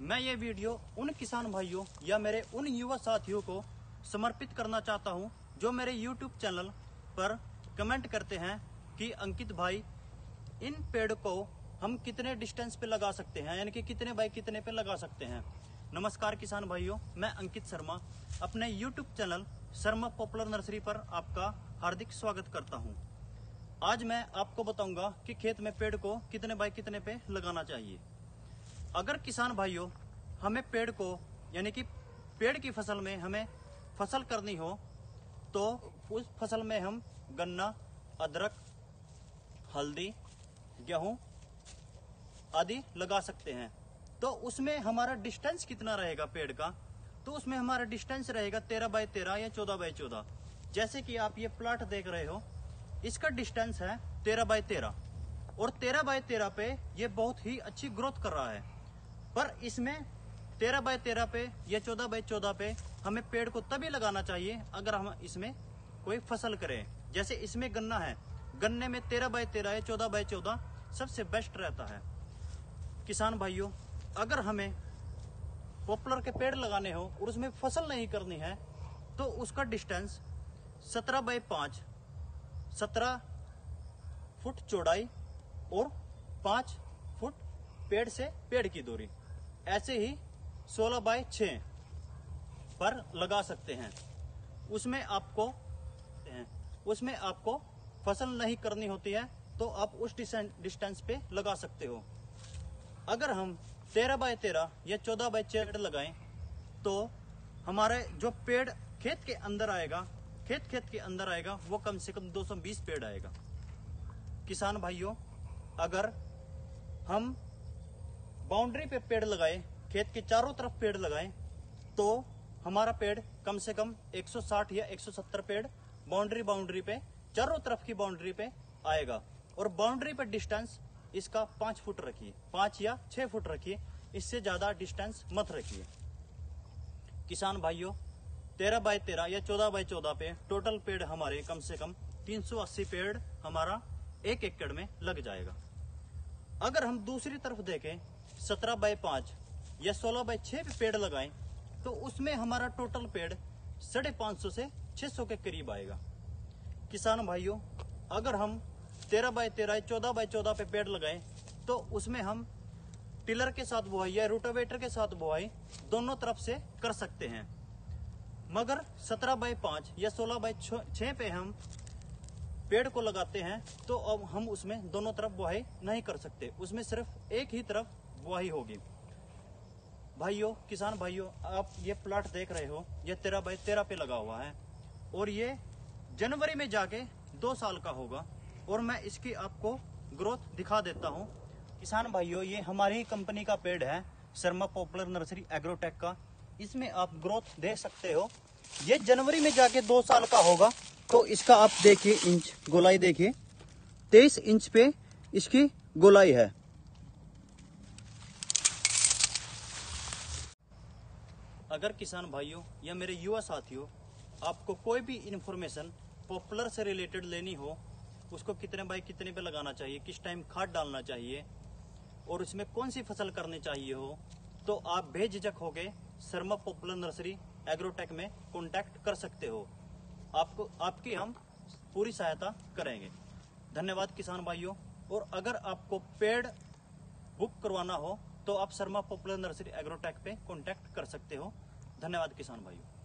मैं ये वीडियो उन किसान भाइयों या मेरे उन युवा साथियों को समर्पित करना चाहता हूँ, जो मेरे यूट्यूब चैनल पर कमेंट करते हैं कि, अंकित भाई, इन पेड़ को हम कितने डिस्टेंस पे लगा सकते हैं? यानी कि कितने बाई कितने पे लगा सकते हैं? नमस्कार किसान भाइयों, मैं अंकित शर्मा, अपने YouTube channel Sharma popular nursery पर आपका हार्दिक स्वागत करता हूँ। आज मैं आपको बताऊँगा कि खेत में पेड़ को कितने बाई कितने पे लगाना चाहिए। अगर किसान भाइयों, हमें पेड़ को, यानी कि पेड़ की फ़सल में हमें फ़सल करनी हो तो उस फ़सल में हम गन्ना, अदरक, हल्दी, गेहूँ आदि लगा सकते हैं। तो उसमें हमारा डिस्टेंस कितना रहेगा पेड़ का? तो उसमें हमारा डिस्टेंस रहेगा तेरह बाय तेरह या चौदह बाय चौदह। जैसे कि आप ये प्लाट देख रहे हो, इसका डिस्टेंस है तेरह बाय तेरह। और तेरह बाय तेरह पे ये बहुत ही अच्छी ग्रोथ कर रहा है। पर इसमें तेरह बाय तेरह पे या चौदह बाय चौदह पे हमें पेड़ को तभी लगाना चाहिए अगर हम इसमें कोई फ़सल करें। जैसे इसमें गन्ना है, गन्ने में तेरह बाय तेरह या चौदह बाय चौदह सबसे बेस्ट रहता है। किसान भाइयों, अगर हमें पॉपुलर के पेड़ लगाने हो और उसमें फ़सल नहीं करनी है तो उसका डिस्टेंस सत्रह बाय पाँच, सत्रह फुट चौड़ाई और पाँच फुट पेड़ से पेड़ की दूरी। ऐसे ही सोलह बाय छ पर लगा सकते हैं। उसमें आपको उसमें आपको फ़सल नहीं करनी होती है तो आप उस डिस्टेंस पे लगा सकते हो। अगर हम तेरह बाय तेरह या चौदह बाय पेड़ लगाएँ तो हमारे जो पेड़ खेत के अंदर आएगा, खेत खेत के अंदर आएगा, वो कम से कम 220 पेड़ आएगा। किसान भाइयों, अगर हम बाउंड्री पे पेड़ लगाए, खेत के चारों तरफ़ पेड़ लगाए तो हमारा पेड़ कम से कम 160 या 170 पेड़ बाउंड्री बाउंड्री पे, चारों तरफ़ की बाउंड्री पे आएगा। और बाउंड्री पे डिस्टेंस इसका पाँच फुट रखिए, पाँच या छह फुट रखिए, इससे ज़्यादा डिस्टेंस मत रखिए। किसान भाइयों, तेरह बाय तेरह या चौदह बाय चौदह पे टोटल पेड़ हमारे कम से कम 380 पेड़ हमारा एक एकड़ में लग जाएगा। अगर हम दूसरी तरफ़ देखें सत्रह बाय पाँच या सोलह बाय छह पे पेड़ लगाएँ तो उसमें हमारा टोटल पेड़ साढ़े पाँच सौ से छह सौ के करीब आएगा। किसान भाइयों, अगर हम तेरह बाय तेरह, चौदह बाय चौदह पे पेड़ लगाएँ तो उसमें हम टिलर के साथ बुआई या रोटावेटर के साथ बुआई दोनों तरफ़ से कर सकते हैं। मगर सत्रह बाय पाँच या सोलह बाय छह पे हम पेड़ को लगाते हैं तो अब हम उसमें दोनों तरफ़ बुआई नहीं कर सकते। उसमें सिर्फ़ एक ही तरफ़ बुआई होगी। भाइयों, किसान भाइयों, आप ये प्लाट देख रहे हो, ये तेरह बाई तेरह पे लगा हुआ है। और ये जनवरी में जाके दो साल का होगा। और मैं इसकी आपको ग्रोथ दिखा देता हूँ। किसान भाइयों, ये हमारी कंपनी का पेड़ है, शर्मा पॉपुलर नर्सरी एग्रोटेक का। इसमें आप ग्रोथ देख सकते हो। ये जनवरी में जाके दो साल का होगा। तो इसका आप देखिए इंच, गोलाई देखिए। तेईस इंच पे इसकी गोलाई है। अगर किसान भाइयों या मेरे युवा साथियों, आपको कोई भी इन्फॉर्मेशन पॉपुलर से रिलेटेड लेनी हो, उसको कितने बाई कितने पे लगाना चाहिए, किस टाइम खाद डालना चाहिए, और उसमें कौन सी फ़सल करनी चाहिए हो तो आप बेझिझक होके शर्मा पॉपुलर नर्सरी एग्रोटेक में कॉन्टैक्ट कर सकते हो। आपको, आपकी हम पूरी सहायता करेंगे। धन्यवाद किसान भाइयों, और अगर आपको पेड़ बुक करवाना हो तो आप शर्मा पॉपुलर नर्सरी एग्रोटेक पे कॉन्टैक्ट कर सकते हो। धन्यवाद किसान भाइयों।